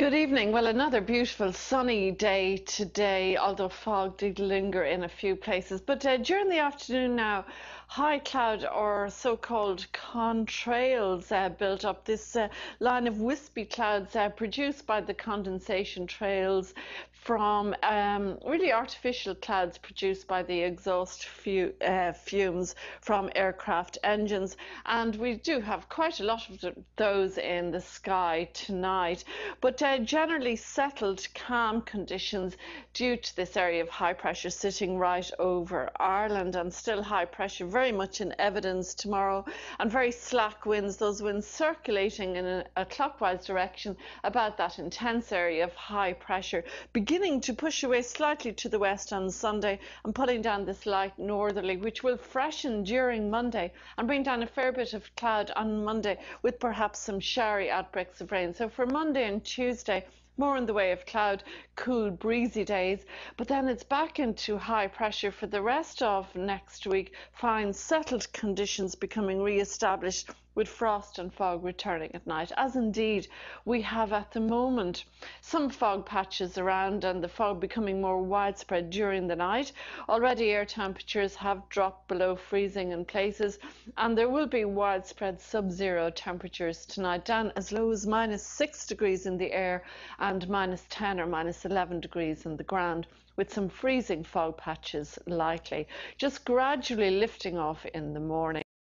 Good evening. Well, another beautiful sunny day today, although fog did linger in a few places. But uh, during the afternoon now, high cloud or so-called contrails uh, built up. This uh, line of wispy clouds uh, produced by the condensation trails from um, really artificial clouds produced by the exhaust uh, fumes from aircraft engines. And we do have quite a lot of those in the sky tonight. But generally settled, calm conditions due to this area of high pressure sitting right over Ireland and still high pressure very much in evidence tomorrow and very slack winds, those winds circulating in a, a clockwise direction about that intense area of high pressure, beginning to push away slightly to the west on Sunday and pulling down this light northerly, which will freshen during Monday and bring down a fair bit of cloud on Monday with perhaps some showery outbreaks of rain. So for Monday and Tuesday, more in the way of cloud, cool, breezy days. But then it's back into high pressure for the rest of next week. Fine, settled conditions becoming re-established with frost and fog returning at night, as indeed we have at the moment. Some fog patches around and the fog becoming more widespread during the night. Already air temperatures have dropped below freezing in places, and there will be widespread sub-zero temperatures tonight, down as low as minus 6 degrees in the air and minus 10 or minus 11 degrees in the ground with some freezing fog patches likely, just gradually lifting off in the morning.